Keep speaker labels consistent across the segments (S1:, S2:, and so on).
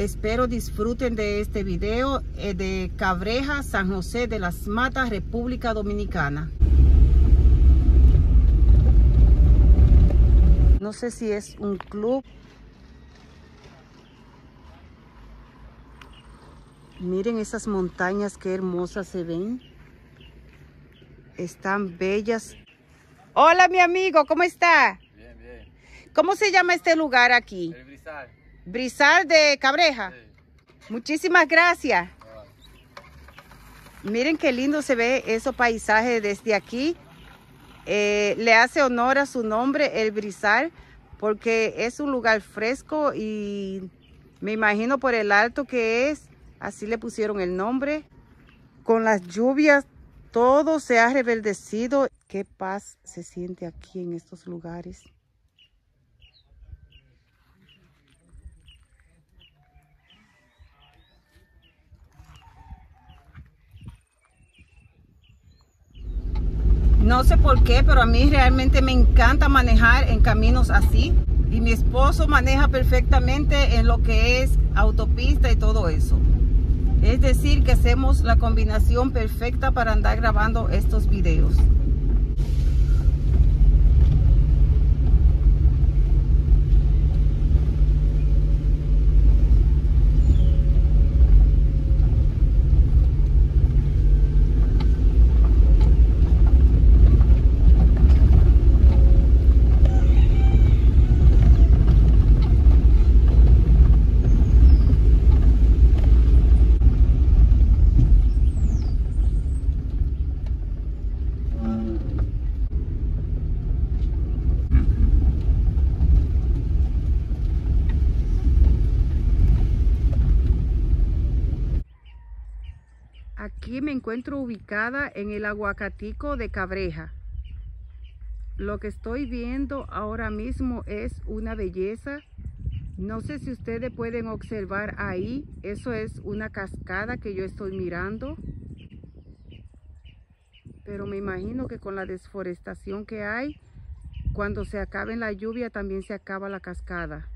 S1: Espero disfruten de este video eh, de Cabreja, San José de las Matas, República Dominicana. No sé si es un club. Miren esas montañas, qué hermosas se ven. Están bellas. Hola, mi amigo, ¿cómo está?
S2: Bien, bien.
S1: ¿Cómo se llama este lugar aquí?
S2: El.
S1: Brizal de Cabreja.
S2: Sí.
S1: Muchísimas gracias. Miren qué lindo se ve esos paisajes desde aquí. Eh, le hace honor a su nombre, el Brizal, porque es un lugar fresco y me imagino por el alto que es, así le pusieron el nombre. Con las lluvias todo se ha reverdecido. Qué paz se siente aquí en estos lugares. No sé por qué, pero a mí realmente me encanta manejar en caminos así. Y mi esposo maneja perfectamente en lo que es autopista y todo eso. Es decir, que hacemos la combinación perfecta para andar grabando estos videos. Aquí encuentro ubicada en el aguacatico de Cabreja. Lo que estoy viendo ahora mismo es una belleza. No sé si ustedes pueden observar ahí. Eso es una cascada que yo estoy mirando. Pero me imagino que con la desforestación que hay, cuando se acabe la lluvia también se acaba la cascada.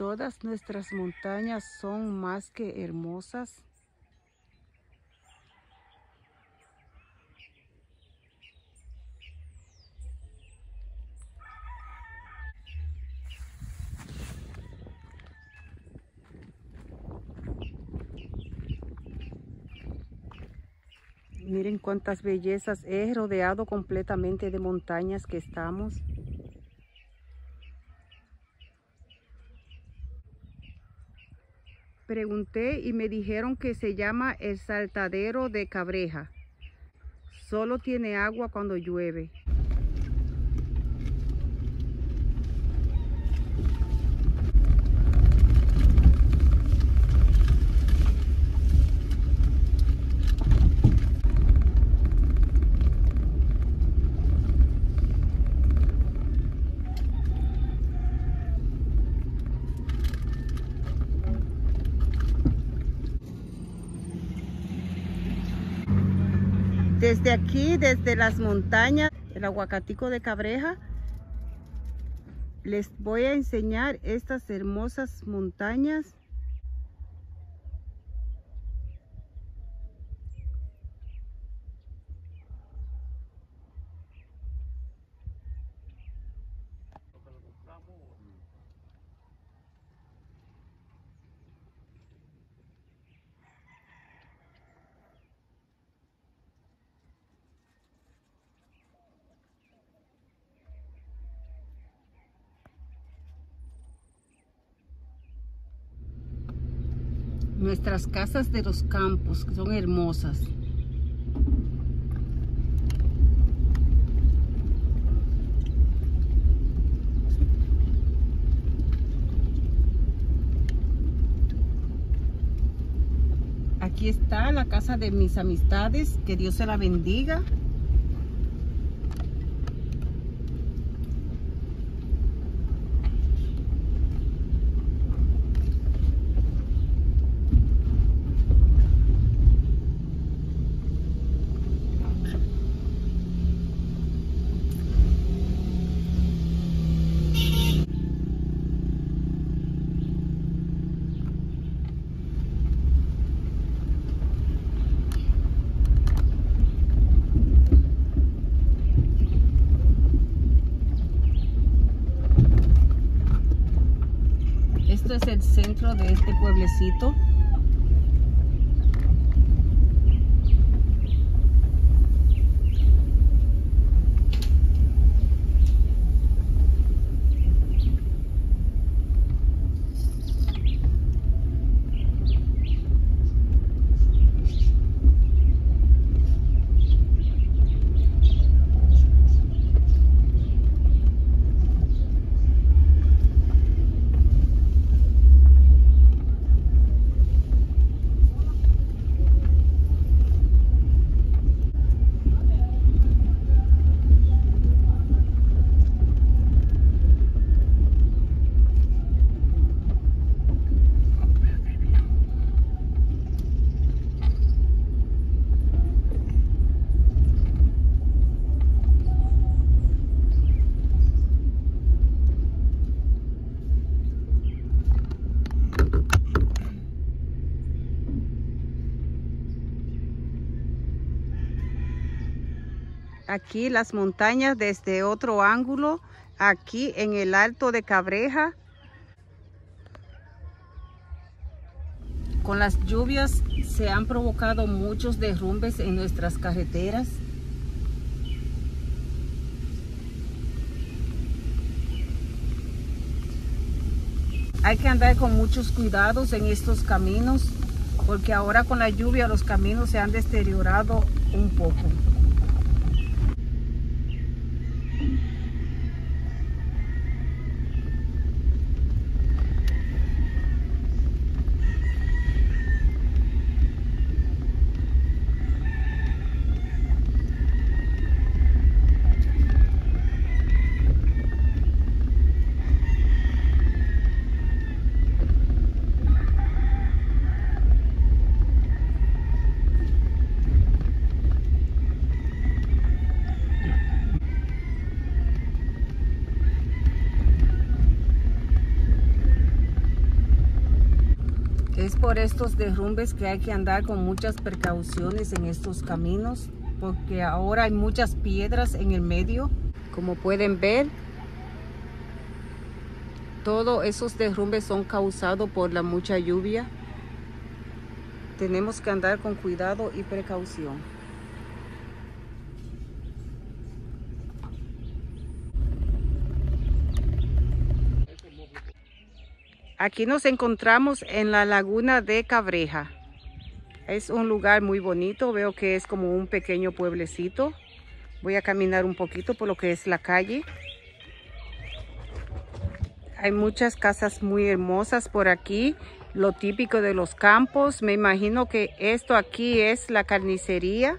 S1: Todas nuestras montañas son más que hermosas. Miren cuántas bellezas. He rodeado completamente de montañas que estamos. Pregunté y me dijeron que se llama el saltadero de Cabreja. Solo tiene agua cuando llueve. Desde aquí, desde las montañas, el aguacatico de Cabreja, les voy a enseñar estas hermosas montañas. nuestras casas de los campos, que son hermosas. Aquí está la casa de mis amistades, que Dios se la bendiga. Es el centro de este pueblecito. Aquí las montañas desde otro ángulo, aquí en el alto de Cabreja. Con las lluvias se han provocado muchos derrumbes en nuestras carreteras. Hay que andar con muchos cuidados en estos caminos porque ahora con la lluvia los caminos se han deteriorado un poco. Por estos derrumbes que hay que andar con muchas precauciones en estos caminos, porque ahora hay muchas piedras en el medio. Como pueden ver, todos esos derrumbes son causados por la mucha lluvia. Tenemos que andar con cuidado y precaución. Aquí nos encontramos en la laguna de Cabreja. Es un lugar muy bonito, veo que es como un pequeño pueblecito. Voy a caminar un poquito por lo que es la calle. Hay muchas casas muy hermosas por aquí, lo típico de los campos. Me imagino que esto aquí es la carnicería.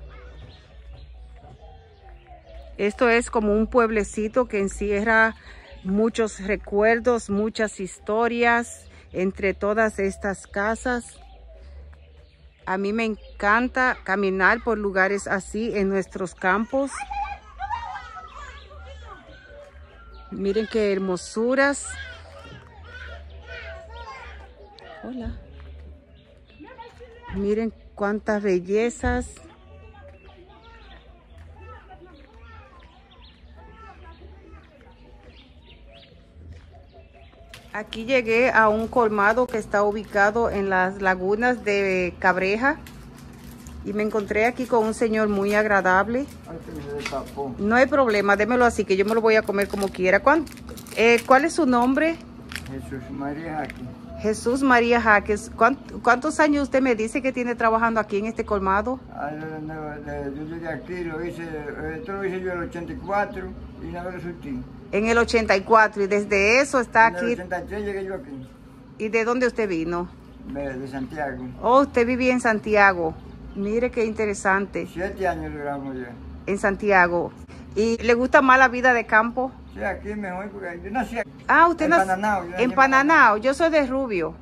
S1: Esto es como un pueblecito que encierra muchos recuerdos, muchas historias entre todas estas casas. A mí me encanta caminar por lugares así en nuestros campos. Miren qué hermosuras. Hola. Miren cuántas bellezas. Aquí llegué a un colmado que está ubicado en las lagunas de Cabreja y me encontré aquí con un señor muy agradable. No hay problema, démelo así que yo me lo voy a comer como quiera. ¿Cuál, eh, ¿cuál es su nombre?
S2: Jesús María Jaque.
S1: Jesús María Jaques. ¿Cuántos años usted me dice que tiene trabajando aquí en este colmado?
S2: Ah, yo llegué aquí, lo hice, esto lo hice yo en el 84 y nada resulté.
S1: En el 84 y desde eso está
S2: en
S1: aquí.
S2: En el 83 llegué yo aquí.
S1: ¿Y de dónde usted vino?
S2: de, de Santiago.
S1: Oh, usted vivía en Santiago. Mire qué interesante.
S2: Siete años duramos ya.
S1: En Santiago. ¿Y le gusta más la vida de campo?
S2: Sí, aquí mejor, porque yo nací aquí.
S1: Ah, usted nació
S2: yo
S1: en
S2: en
S1: Pananao. Yo soy de Rubio.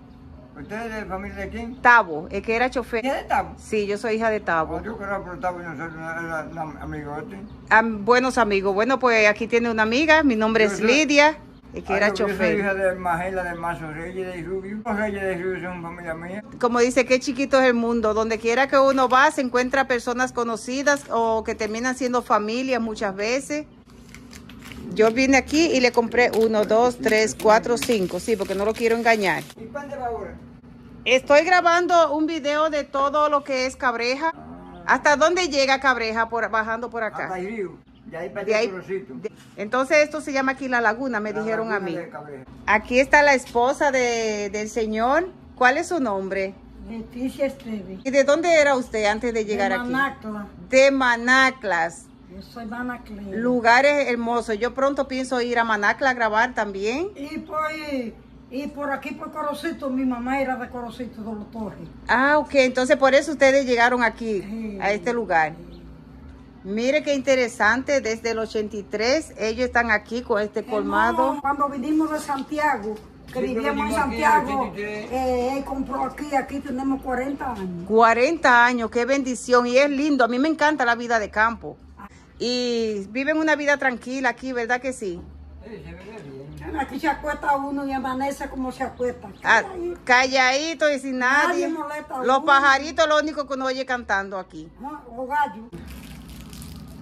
S2: ¿Usted es de familia de quién?
S1: Tabo, el que era chofer.
S2: ¿Quién estamos?
S1: Sí, yo soy hija de Tabo.
S2: Otro que era por Tabo y nosotros era era amigote.
S1: Am- buenos amigos. Bueno, pues aquí tiene una amiga. Mi nombre
S2: Yo
S1: es Lidia, el que
S2: Ah,
S1: era
S2: yo- Yo soy
S1: chofer.
S2: hija de Magela de Mazo Reyes de Rubio. Los Reyes de Rubio son familia mía.
S1: Como dice, qué chiquito es el mundo. Donde quiera que uno va, se encuentra personas conocidas o que terminan siendo familia muchas veces. Yo vine aquí y le compré uno, dos, tres, cuatro, cinco. Sí, porque no lo quiero engañar.
S2: ¿Y cuándo va ahora?
S1: Estoy grabando un video de todo lo que es Cabreja. ¿Hasta dónde llega Cabreja por, bajando por
S2: Hasta
S1: acá?
S2: el río. De ahí para
S1: De ahí-
S2: Corocito.
S1: de- entonces esto se llama aquí La Laguna, me
S2: La
S1: dijeron a mí.
S2: de.
S1: Aquí está la esposa de- del señor. ¿Cuál es su nombre?
S3: Leticia Esteve.
S1: ¿Y de dónde era usted antes de llegar
S3: de
S1: aquí?
S3: Manacla.
S1: De Manaclas.
S3: Yo soy manacleña.
S1: Lugares hermosos. Yo pronto pienso ir a Manacla a grabar también.
S3: Y por, y por aquí por Corocito, mi mamá era de Corocito de los Torres.
S1: Ah, ok. Entonces por eso ustedes llegaron aquí,
S3: Sí.
S1: a este lugar. Mire qué interesante. Desde el 83 ellos están aquí con este colmado.
S3: No, Cuando vinimos de Santiago, que
S2: Sí,
S3: vivíamos en Santiago,
S2: 83.
S3: eh, él compró aquí, aquí tenemos 40 años.
S1: 40 años, qué bendición. Y es lindo. A mí me encanta la vida de campo. Y viven una vida tranquila aquí, ¿verdad que sí?
S2: Sí, se.
S3: Aquí se acuesta uno y amanece como se acuesta.
S1: Ah, calladito y sin nadie.
S3: Nadie molesta a
S1: Los pajaritos, lo único que uno oye cantando aquí.
S3: ¿no? O gallo.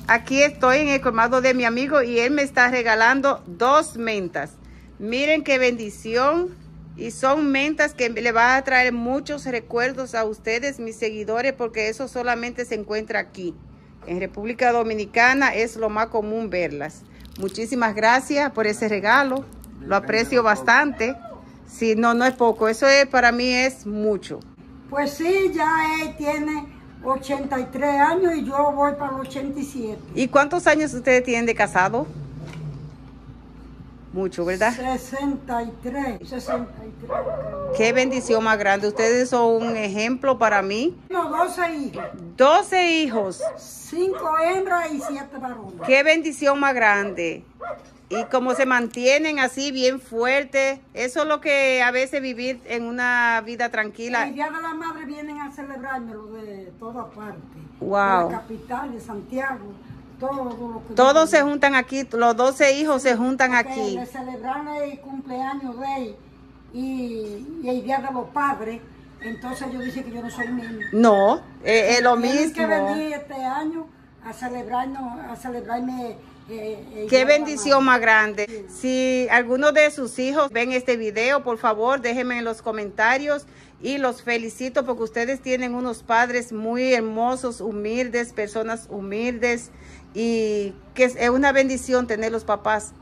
S1: Aquí estoy en el colmado de mi amigo y él me está regalando dos mentas. Miren qué bendición. Y son mentas que le va a traer muchos recuerdos a ustedes, mis seguidores, porque eso solamente se encuentra aquí. En República Dominicana es lo más común verlas. Muchísimas gracias por ese regalo. Lo aprecio bastante. Sí, no, no es poco. Eso es, para mí es mucho.
S3: Pues sí, ya él tiene 83 años y yo voy para los 87.
S1: ¿Y cuántos años ustedes tienen de casado? Mucho, ¿verdad?
S3: 63, 63.
S1: Qué bendición más grande. Ustedes son un ejemplo para mí.
S3: Tengo 12 hijos,
S1: 12 hijos.
S3: 5 hembras y 7 varones.
S1: Qué bendición más grande. Y como se mantienen así bien fuertes. Eso es lo que a veces vivir en una vida tranquila.
S3: El Día de la Madre vienen a celebrármelo de toda parte.
S1: Wow.
S3: De la capital, de Santiago, todo lo que...
S1: Todos se juntan aquí, los 12 hijos se juntan aquí.
S3: Le celebran el cumpleaños de él y, y el Día de los Padres. Entonces yo dije que yo no soy niño.
S1: No, eh, es lo
S3: Tienen que
S1: mismo.
S3: venir este año a celebrarnos, a celebrarme. Eh,
S1: Qué bendición más grande. Si alguno de sus hijos ven este video, por favor, déjenme en los comentarios y los felicito porque ustedes tienen unos padres muy hermosos, humildes, personas humildes y que es una bendición tener los papás.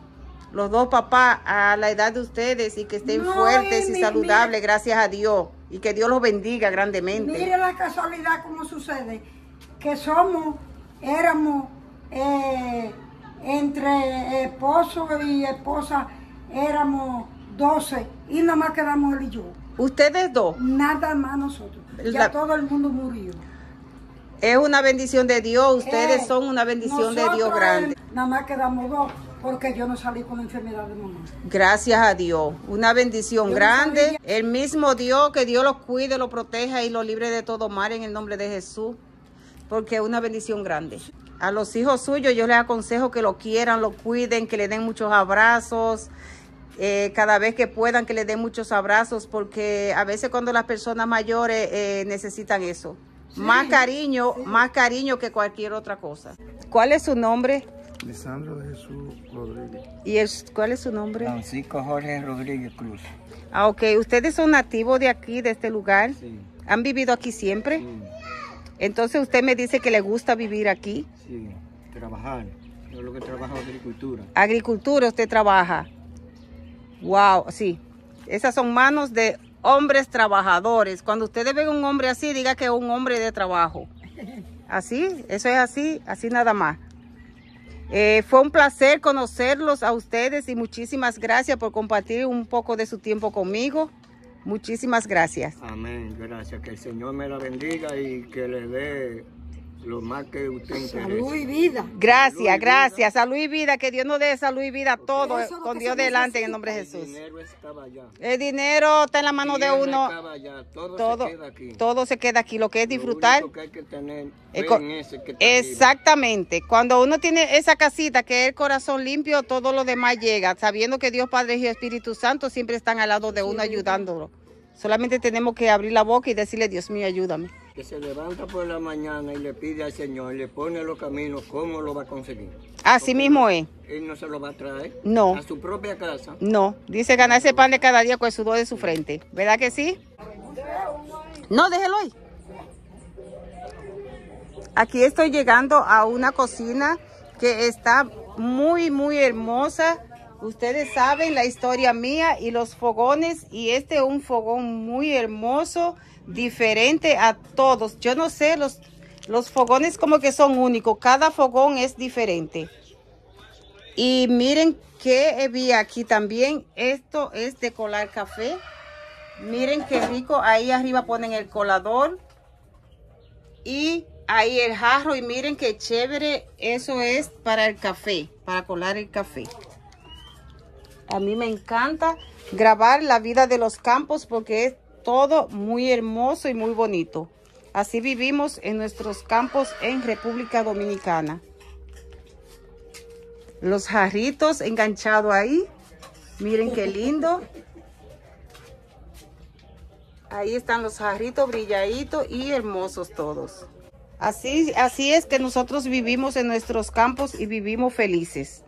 S1: Los dos papás a la edad de ustedes y que estén
S3: No,
S1: fuertes
S3: y
S1: y saludables, gracias a Dios. Y que Dios los bendiga grandemente.
S3: Mire la casualidad como sucede, que somos, éramos eh, entre esposo y esposa, éramos 12 y nada más quedamos él y yo.
S1: Ustedes dos,
S3: Nada más nosotros. Ya
S1: La-
S3: todo el mundo murió.
S1: es una bendición de Dios. Ustedes
S3: Eh,
S1: son una bendición de Dios grande.
S3: eh, Nada más quedamos dos, porque yo no salí con la enfermedad de mamá.
S1: Gracias a Dios. Una bendición
S3: Yo
S1: grande. El mismo Dios, que Dios los cuide, los proteja y los libre de todo mal en el nombre de Jesús. Porque es una bendición grande. A los hijos suyos yo les aconsejo que lo quieran, lo cuiden, que le den muchos abrazos. eh, cada vez que puedan que le den muchos abrazos porque a veces cuando las personas mayores eh, necesitan eso. más cariño, más cariño que cualquier otra cosa. ¿Cuál es su nombre?
S4: Lisandro de Jesús Rodríguez.
S1: ¿Y el- cuál es su nombre?
S2: Francisco Jorge Rodríguez Cruz.
S1: Ah, ok. ¿Ustedes son nativos de aquí, de este lugar?
S2: Sí,
S1: ¿Han vivido aquí siempre?
S2: sí,
S1: Entonces usted me dice que le gusta vivir aquí.
S2: sí. Trabajar. Yo lo que trabajo es agricultura.
S1: Agricultura usted trabaja. Wow, sí. Esas son manos de hombres trabajadores. Cuando ustedes ven un hombre así, diga que es un hombre de trabajo. Así, eso es así, así nada más. Eh, fue un placer conocerlos a ustedes y muchísimas gracias por compartir un poco de su tiempo conmigo. Muchísimas gracias.
S2: Amén, gracias. Que el Señor me la bendiga y que le dé lo más que usted interese.
S3: Salud y vida.
S1: Gracias, gracias. Salud y vida, que Dios nos dé salud y vida a todos,
S3: es
S1: con Dios delante en el nombre de
S2: El
S1: Jesús.
S2: dinero estaba allá.
S1: El dinero está en la mano de uno,
S2: estaba allá. Todo,
S1: todo,
S2: se queda aquí.
S1: todo se queda aquí, lo que es
S2: Lo
S1: disfrutar.
S2: único que hay que tener
S1: El
S2: fe
S1: co-
S2: en ese que está arriba.
S1: Exactamente. Cuando uno tiene esa casita que es el corazón limpio, todo lo demás llega, sabiendo que Dios Padre y Espíritu Santo siempre están al lado de uno ayudándolo. Solamente tenemos que abrir la boca y decirle, Dios mío, ayúdame.
S2: Que se levanta por la mañana y le pide al Señor, le pone los caminos, ¿cómo lo va a conseguir?
S1: Así mismo es.
S2: Él no se lo va a traer
S1: No.
S2: a su propia casa.
S1: No, dice ganarse el pan de cada día con el sudor de su frente. ¿Verdad que sí? No, déjelo ahí. Aquí estoy llegando a una cocina que está muy, muy hermosa. Ustedes saben la historia mía y los fogones. Y este es un fogón muy hermoso, diferente a todos. Yo no sé, los, los fogones como que son únicos. Cada fogón es diferente. Y miren que vi aquí también. Esto es de colar café. Miren qué rico. Ahí arriba ponen el colador. Y ahí el jarro. Y miren qué chévere. Eso es para el café. Para colar el café. A mí me encanta grabar la vida de los campos porque es todo muy hermoso y muy bonito. Así vivimos en nuestros campos en República Dominicana los jarritos enganchados ahí. Miren qué lindo. Ahí están los jarritos brilladitos y hermosos todos. Así, así es que nosotros vivimos en nuestros campos y vivimos felices.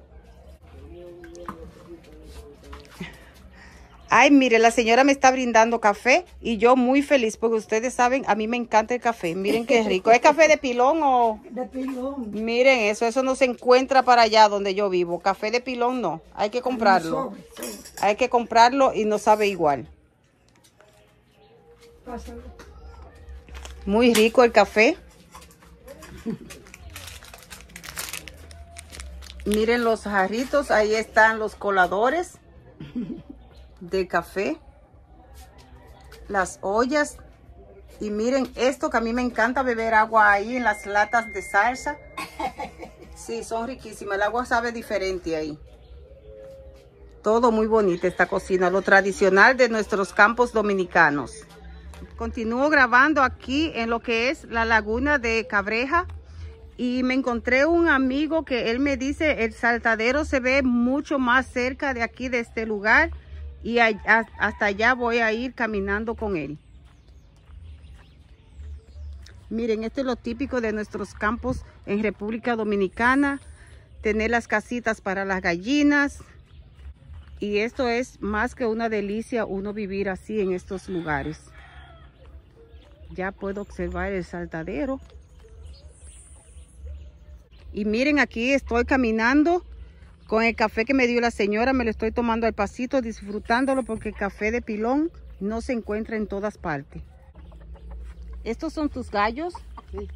S1: Ay, mire, la señora me está brindando café y yo muy feliz porque ustedes saben, a mí me encanta el café. Miren qué rico. ¿Es café de pilón o...?
S3: De pilón.
S1: Miren eso, eso no se encuentra para allá donde yo vivo. Café de pilón no, hay que comprarlo. Hay que comprarlo y no sabe igual. Muy rico el café. Miren los jarritos, ahí están los coladores de café. Las ollas. Y miren esto que a mí me encanta beber agua ahí en las latas de salsa. Sí, son riquísimas. El agua sabe diferente ahí. Todo muy bonito esta cocina, lo tradicional de nuestros campos dominicanos. Continúo grabando aquí en lo que es la laguna de Cabreja y me encontré un amigo que él me dice el saltadero se ve mucho más cerca de aquí de este lugar y hasta allá voy a ir caminando con él. Miren, esto es lo típico de nuestros campos en República Dominicana, tener las casitas para las gallinas y esto es más que una delicia uno vivir así en estos lugares. Ya puedo observar el saltadero. Y miren, aquí estoy caminando con el café que me dio la señora. Me lo estoy tomando al pasito, disfrutándolo porque el café de pilón no se encuentra en todas partes. ¿Estos son tus gallos?
S5: Sí.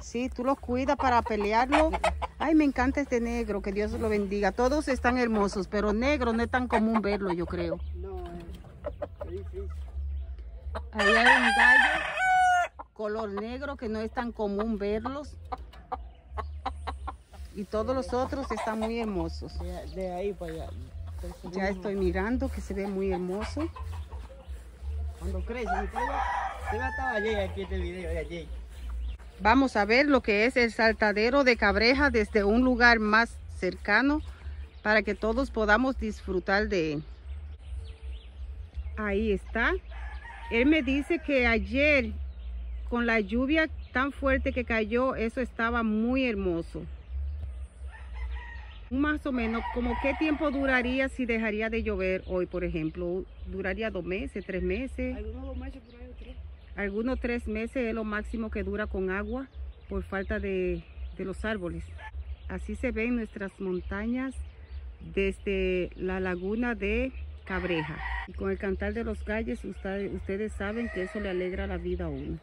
S1: Sí, tú los cuidas para pelearlo. Ay, me encanta este negro, que Dios lo bendiga. Todos están hermosos, pero negro no es tan común verlo, yo creo.
S5: No, eh, es difícil.
S1: Ahí hay un gallo color negro que no es tan común verlos. Y todos los otros están muy hermosos.
S5: De, ahí para allá. Entonces,
S1: Ya estoy mirando que se ve muy hermoso.
S5: Cuando crece, se va ayer aquí este video de ayer.
S1: Vamos a ver lo que es el saltadero de Cabreja desde un lugar más cercano para que todos podamos disfrutar de él. Ahí está. Él me dice que ayer con la lluvia tan fuerte que cayó, eso estaba muy hermoso. Más o menos, como qué tiempo duraría si dejaría de llover hoy, por ejemplo? ¿Duraría dos meses, tres meses?
S5: Algunos dos meses por ahí, tres.
S1: Algunos tres meses es lo máximo que dura con agua por falta de, de los árboles. Así se ven nuestras montañas desde la laguna de Cabreja. Y con el cantar de los gallos, ustedes, ustedes saben que eso le alegra la vida a uno.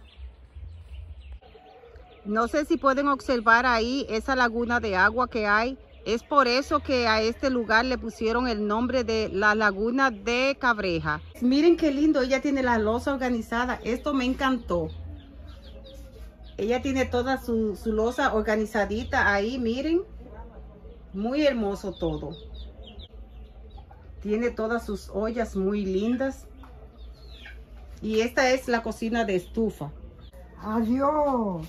S1: No sé si pueden observar ahí esa laguna de agua que hay Es por eso que a este lugar le pusieron el nombre de la Laguna de Cabreja. Miren qué lindo, ella tiene la losa organizada. Esto me encantó. Ella tiene toda su, su losa organizadita ahí, miren. Muy hermoso todo. Tiene todas sus ollas muy lindas. Y esta es la cocina de estufa.
S3: Adiós.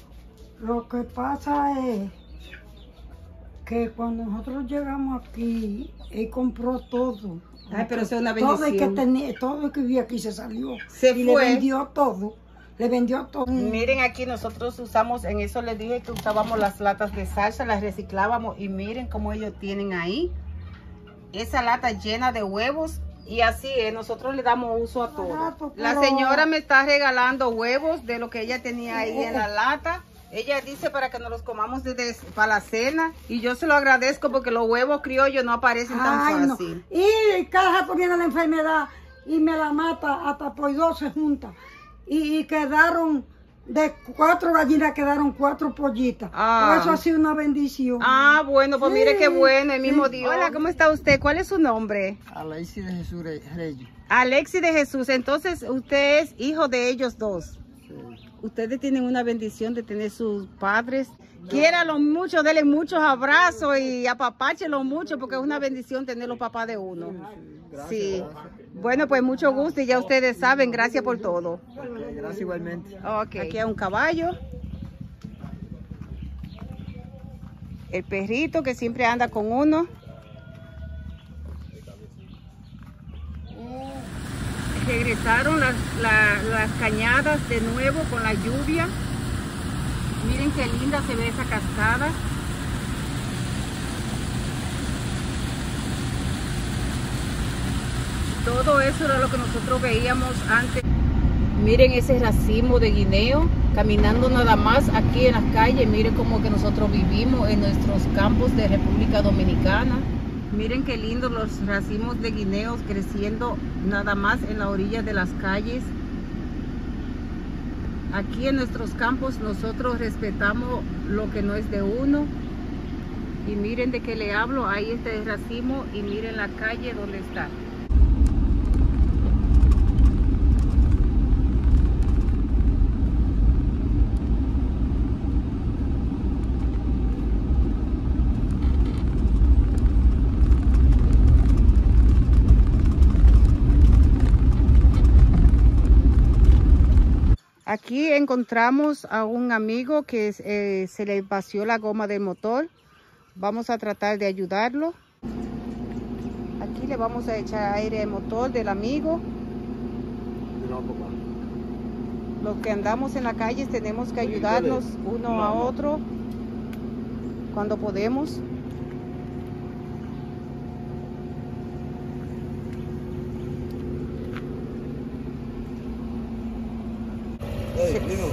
S3: Lo que pasa es que cuando nosotros llegamos aquí, él compró todo.
S1: Ay, pero eso es una
S3: Todo el que tenía, todo el que vivía aquí se salió.
S1: Se
S3: y
S1: fue.
S3: le vendió todo. Le vendió todo.
S1: Miren aquí nosotros usamos, en eso les dije que usábamos las latas de salsa, las reciclábamos y miren cómo ellos tienen ahí esa lata llena de huevos y así es, nosotros le damos uso a todo. La señora me está regalando huevos de lo que ella tenía ahí en la lata. Ella dice para que nos los comamos desde para la cena y yo se lo agradezco porque los huevos criollos no aparecen tan
S3: Ay, no.
S1: fácil.
S3: Y cada rato viene la enfermedad y me la mata hasta por dos se junta. Y, y quedaron, de cuatro gallinas quedaron cuatro pollitas.
S1: Ah.
S3: Por eso ha sido una bendición.
S1: Ah, bueno, pues mire qué bueno, el mismo
S3: sí.
S1: Dios. Hola, ¿cómo está usted? ¿Cuál es su nombre?
S5: Alexis de Jesús Re- Reyes.
S1: Alexis de Jesús, entonces usted es hijo de ellos dos. Ustedes tienen una bendición de tener sus padres. Quiéralo mucho, denle muchos abrazos y apapáchelo mucho porque es una bendición tener los papás de uno. Sí. Bueno, pues mucho gusto y ya ustedes saben, gracias por todo.
S5: Gracias igualmente.
S1: Aquí hay un caballo. El perrito que siempre anda con uno. Regresaron las, la- las cañadas de nuevo con la lluvia. Miren qué linda se ve esa cascada. Todo eso era lo que nosotros veíamos antes. Miren ese racimo de guineo caminando nada más aquí en las calles. Miren cómo que nosotros vivimos en nuestros campos de República Dominicana. Miren qué lindos los racimos de guineos creciendo nada más en la orilla de las calles. Aquí en nuestros campos nosotros respetamos lo que no es de uno. Y miren de qué le hablo, ahí está el racimo y miren la calle donde está. Aquí encontramos a un amigo que eh, se le vació la goma del motor. Vamos a tratar de ayudarlo. Aquí le vamos a echar aire al motor del amigo. Los que andamos en la calle tenemos que ayudarnos uno a otro cuando podemos.
S2: Hey, primo.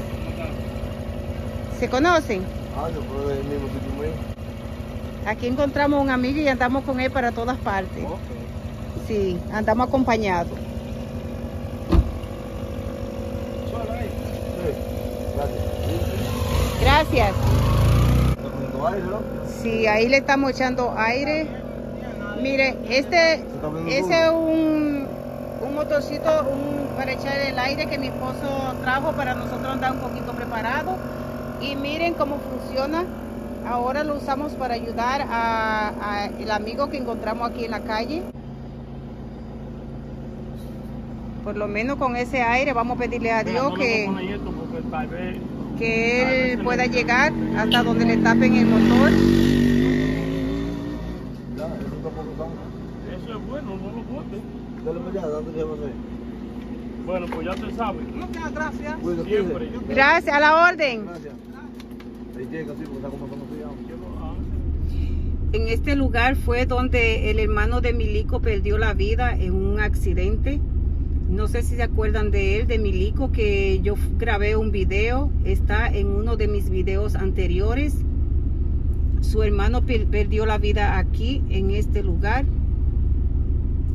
S1: ¿Se conocen?
S2: Ah, no, pero es el mismo que tú me.
S1: Aquí encontramos un amigo y andamos con él para todas partes. Sí, andamos acompañados.
S2: Gracias.
S1: Sí, ahí le estamos echando aire. Mire, este, ese es un, un motorcito un- para echar el aire que mi esposo trajo para nosotros andar un poquito preparados. Y miren cómo funciona. Ahora lo usamos para ayudar a, a el amigo que encontramos aquí en la calle. Por lo menos con ese aire vamos a pedirle a Dios que, que él pueda llegar hasta donde le tapen el motor.
S2: Ya, eso tampoco estamos.
S6: Eso es bueno, no lo botes.
S2: Dale para allá, ¿dónde se llama
S6: Bueno, pues ya te sabes. Siempre.
S2: cuídate.
S1: Gracias, a la orden.
S2: Gracias. Ahí llega, sí, porque está como estamos cuidados.
S1: En este lugar fue donde el hermano de Milico perdió la vida en un accidente. No sé si se acuerdan de él, de Milico, que yo grabé un video. Está en uno de mis videos anteriores. Su hermano per- perdió la vida aquí, en este lugar,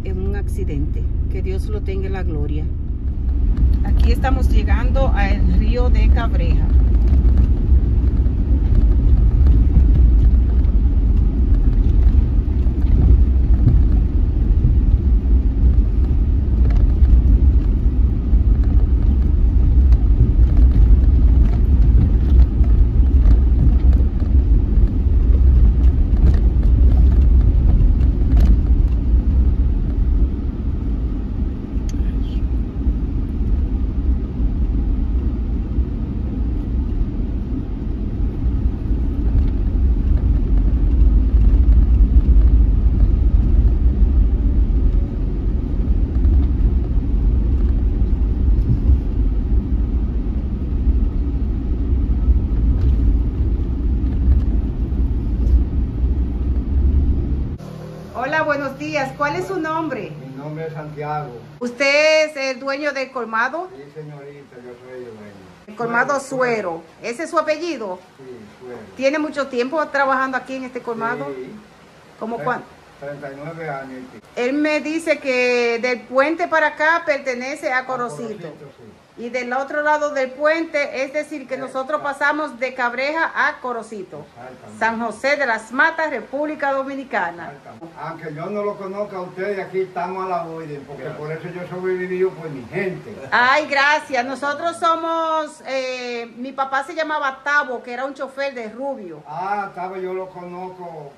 S1: en un accidente. Que Dios lo tenga en la gloria. Aquí estamos llegando al río de Cabreja. Hola, buenos días. ¿Cuál es su nombre?
S2: Mi nombre es Santiago.
S1: ¿Usted es el dueño del colmado?
S2: Sí, señorita, yo soy el dueño.
S1: El colmado Suero. ¿Ese es su apellido?
S2: Sí, suero.
S1: ¿Tiene mucho tiempo trabajando aquí en este colmado?
S2: Sí.
S1: ¿Cómo cuánto?
S2: 39 años.
S1: Él me dice que del puente para acá pertenece a Corocito.
S2: Corocito, sí.
S1: Y del otro lado del puente, es decir, que nosotros pasamos de Cabreja a Corocito. San José de las Matas, República Dominicana.
S2: Aunque yo no lo conozca a ustedes, aquí estamos a la orden, porque por eso yo he sobrevivido por mi gente.
S1: Ay, gracias. Nosotros somos, eh, mi papá se llamaba Tavo, que era un chofer de Rubio.
S2: Ah, estaba, yo lo conozco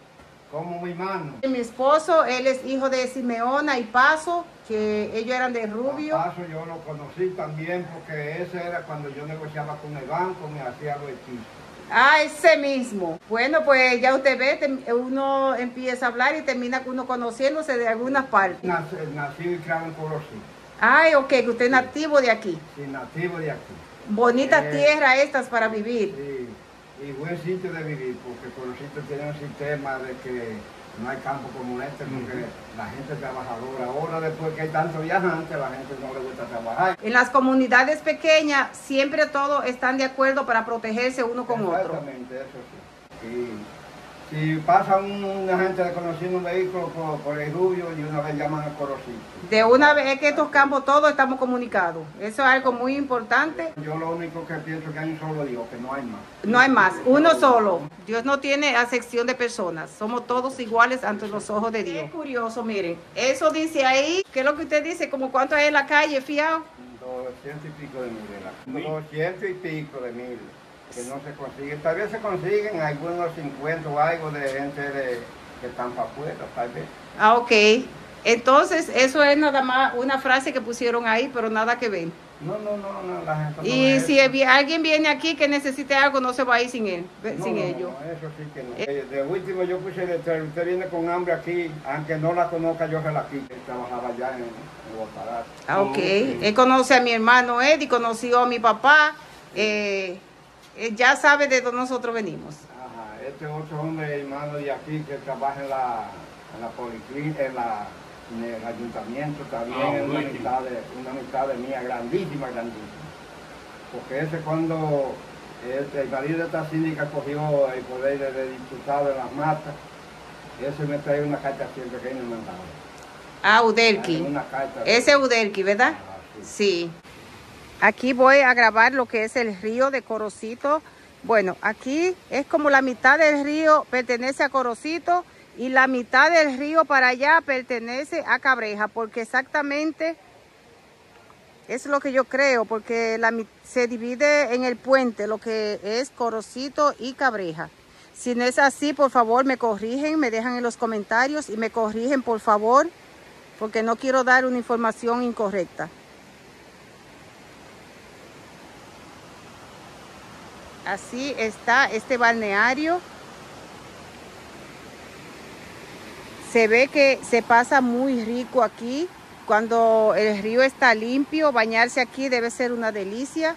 S2: como mi mano.
S1: Mi esposo, él es hijo de Simeona y Paso, que ellos eran de Rubio.
S2: Paso yo lo conocí también porque ese era cuando yo negociaba con el banco, me hacía los hechizos.
S1: Ah, ese mismo. Bueno, pues ya usted ve, uno empieza a hablar y termina uno conociéndose de algunas partes.
S2: Nací, nacido y criado en Corocito,
S1: Ay, ok, que usted es nativo de aquí.
S2: sí, nativo de aquí.
S1: Bonita
S2: Eh.
S1: tierra estas para vivir.
S2: Sí, y buen sitio de vivir, porque Corocito tiene un sistema de que no hay campo como este, porque la gente es trabajadora. Ahora, después que hay tanto viajante, la gente no le gusta trabajar.
S1: En las comunidades pequeñas siempre todos están de acuerdo para protegerse uno con otro.
S2: Exactamente, eso sí. Y si pasa un- una gente desconociendo un vehículo por, por el rubio, y una vez llaman al Corocito.
S1: De una vez que estos campos todos estamos comunicados. Eso es algo muy importante.
S2: Yo lo único que pienso es que hay un solo Dios, que no hay más.
S1: No hay más, uno solo. Dios no tiene acepción de personas. Somos todos iguales ante los ojos de Dios. Es curioso, miren. Eso dice ahí, ¿qué es lo que usted dice? Como cuánto hay en la calle, fiado.
S2: 200 y pico de mil. ¿verdad? 200 y pico de mil. Que no se consiguen. Tal vez se consiguen algunos 50 o algo de gente de, que están para afuera, tal vez.
S1: Ah, ok. Entonces, eso es nada más una frase que pusieron ahí, pero nada que ver.
S2: No, no, no, no, la gente no
S1: Y si alguien viene aquí que necesite algo, no se va a ir sin él,
S2: No,
S1: sin
S2: no,
S1: ellos.
S2: no, eso sí que no.
S1: Eh.
S2: Eh, De último yo puse letrero, usted viene con hambre aquí, aunque no la conozca, yo se la quito. Él trabajaba allá en, en.
S1: Ah, ok. Él conoce a mi hermano Eddie, conoció a mi papá. eh, ya sabe de dónde nosotros venimos.
S2: Ajá, este otro hombre hermano de aquí que trabaja en la, en la policlínica, en, la, en el ayuntamiento también,
S6: Ah,
S2: es una amistad, de, una amistad de mía, grandísima, grandísima. Porque ese cuando este, el marido de esta síndica cogió el poder de, de diputado en las matas, ese me trae una carta siempre que me mandaba.
S1: Ah, Udelki.
S2: Una carta.
S1: Ese es Udelki, ¿verdad?
S2: Ah, sí.
S1: Sí. Aquí voy a grabar lo que es el río de Corocito. Bueno, aquí es como la mitad del río pertenece a Corocito y la mitad del río para allá pertenece a Cabreja, porque exactamente es lo que yo creo, porque la se divide en el puente lo que es Corocito y Cabreja. Si no es así, por favor me corrigen, me dejan en los comentarios y me corrigen, por favor, porque no quiero dar una información incorrecta. Así está este balneario. Se ve que se pasa muy rico aquí. Cuando el río está limpio, bañarse aquí debe ser una delicia.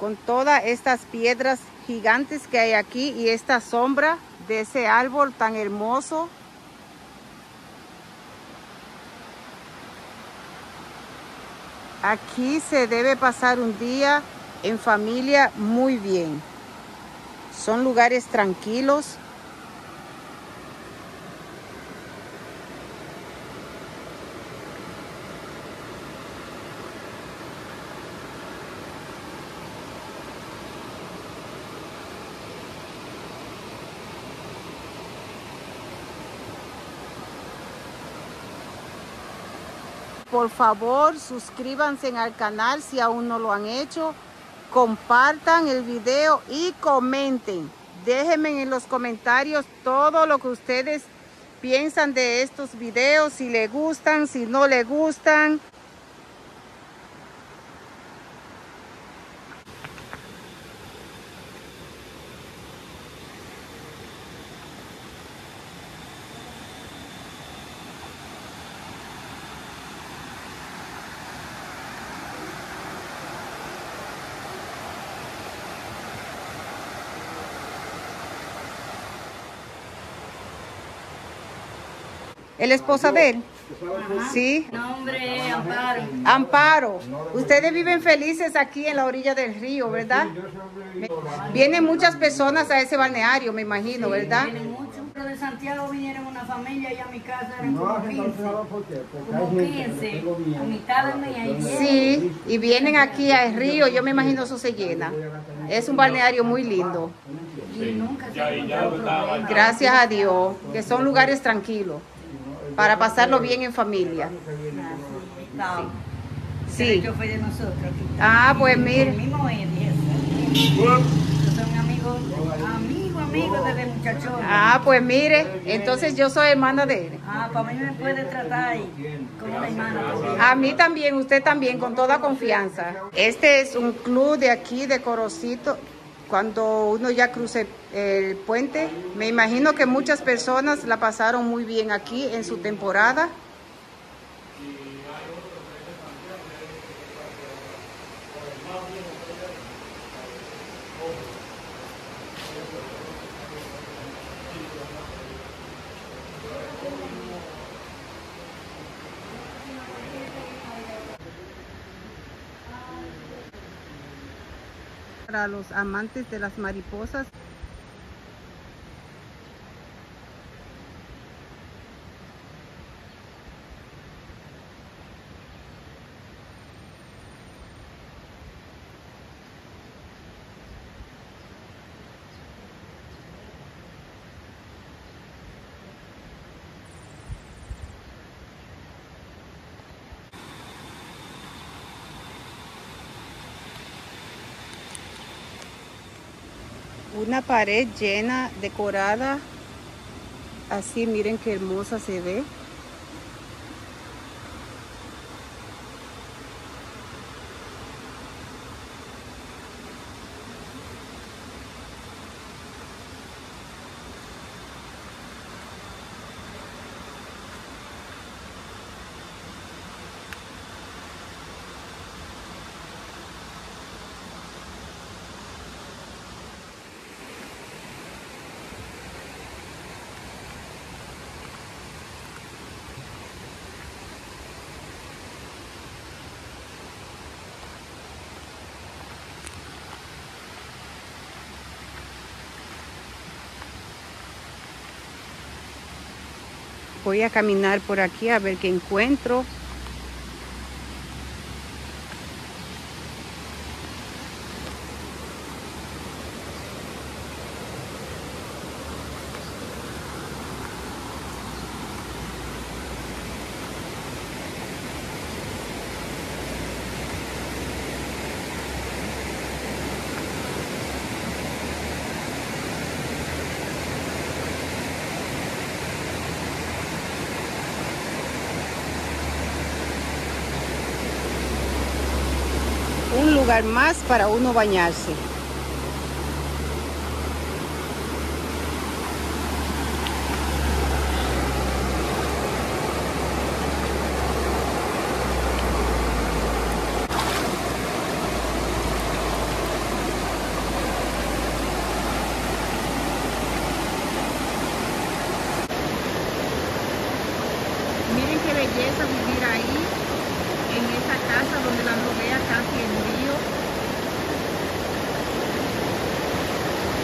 S1: Con todas estas piedras gigantes que hay aquí y esta sombra de ese árbol tan hermoso. Aquí se debe pasar un día en familia muy bien. Son lugares tranquilos. Por favor, suscríbanse al canal si aún no lo han hecho. Compartan el video y comenten. Déjenme en los comentarios todo lo que ustedes piensan de estos videos, si les gustan, si no les gustan. ¿Es la esposa de él? Sí.
S7: Nombre Amparo.
S1: Amparo, ustedes viven felices aquí en la orilla del río, ¿verdad? Vienen muchas personas a ese balneario, me imagino, ¿verdad?
S7: Vienen muchos. Pero de Santiago vinieron una familia y a mi casa eran
S2: No,
S7: como
S2: gente,
S7: 15.
S2: ¿sabe por qué? Porque hay
S7: Como
S2: gente que
S7: 15.
S2: tengo miedo.
S7: A mitad mes lleno.
S1: Sí, y vienen aquí al río, yo me imagino eso se llena. Es un balneario muy lindo. Gracias a Dios, que son lugares tranquilos, para pasarlo bien en familia. Sí.
S7: De nosotros.
S1: Ah, pues mire.
S7: Son amigos, amigos, amigos desde muchachos.
S1: Ah, pues mire, entonces yo soy hermana de él.
S7: Ah, para mí me puede tratar ahí como una hermana. también.
S1: A mí también, usted también, con toda confianza. Este es un club de aquí, de Corocito. Cuando uno ya cruce el puente, me imagino que muchas personas la pasaron muy bien aquí en su temporada. Para los amantes de las mariposas, una pared llena, decorada. Así, miren qué hermosa se ve. Voy a caminar por aquí a ver qué encuentro. Un lugar más para uno bañarse. Miren qué belleza vivir ahí, en esa casa donde la rodea casi el río.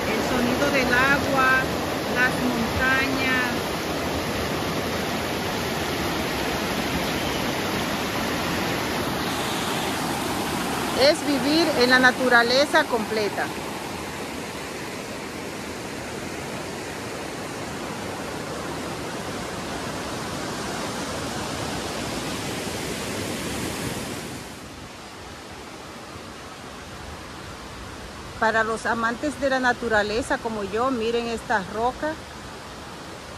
S1: El sonido del agua, las montañas. Es vivir en la naturaleza completa. Para los amantes de la naturaleza como yo, miren esta roca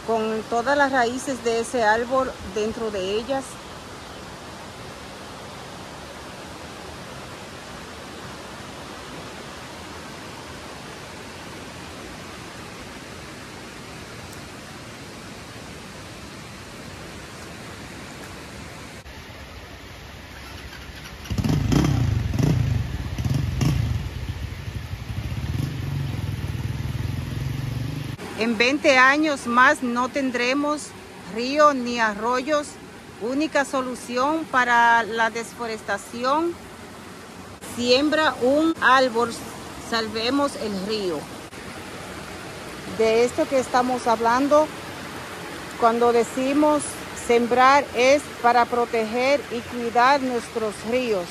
S1: con todas las raíces de ese árbol dentro de ellas. En 20 años más no tendremos ríos ni arroyos. Única solución para la desforestación, siembra un árbol, salvemos el río. De esto que estamos hablando, cuando decimos sembrar es para proteger y cuidar nuestros ríos.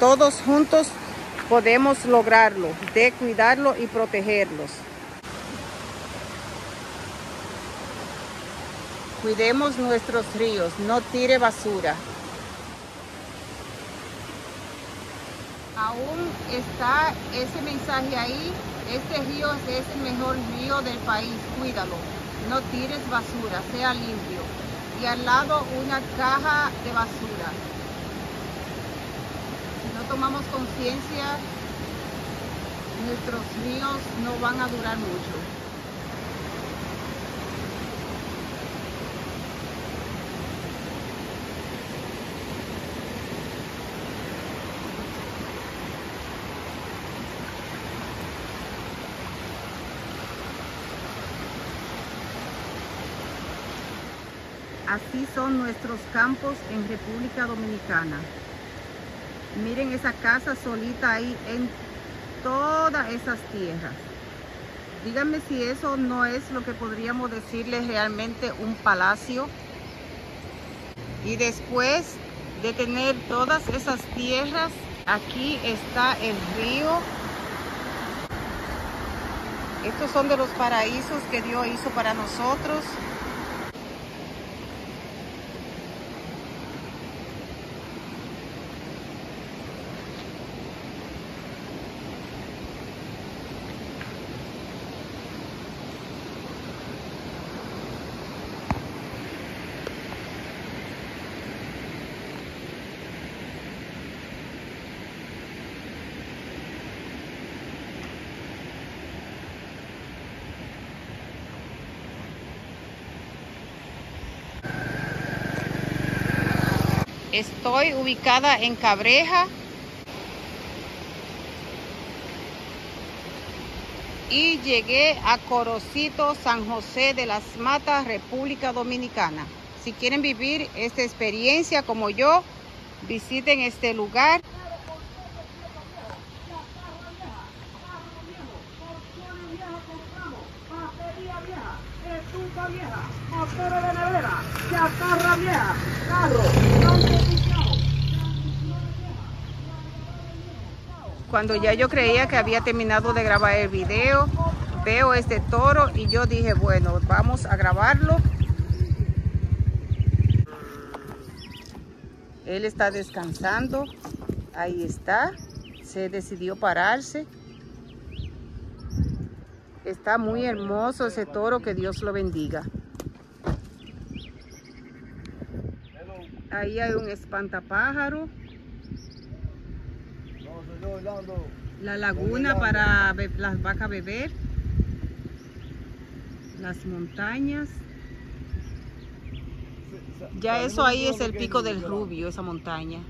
S1: Todos juntos podemos lograrlo, de cuidarlo y protegerlos. Cuidemos nuestros ríos, no tire basura. Aún está ese mensaje ahí, este río es el mejor río del país, cuídalo, no tires basura, sea limpio. Y al lado una caja de basura tomamos conciencia, nuestros ríos no van a durar mucho. Así son nuestros campos en República Dominicana. Miren esa casa solita ahí en todas esas tierras. Díganme si eso no es lo que podríamos decirle realmente un palacio. Y después de tener todas esas tierras, aquí está el río. Estos son de los paraísos que Dios hizo para nosotros. Estoy ubicada en Cabreja. Y llegué a Corocito, San José de las Matas, República Dominicana. Si quieren vivir esta experiencia como yo, visiten este lugar. Cuando ya yo creía que había terminado de grabar el video, veo este toro y yo dije, bueno, vamos a grabarlo. Él está descansando, ahí está, se decidió pararse. Está muy hermoso ese toro, que Dios lo bendiga. Ahí hay un espantapájaro. La laguna para las vacas beber. Las montañas. Ya eso ahí es el pico del Rubio, esa montaña.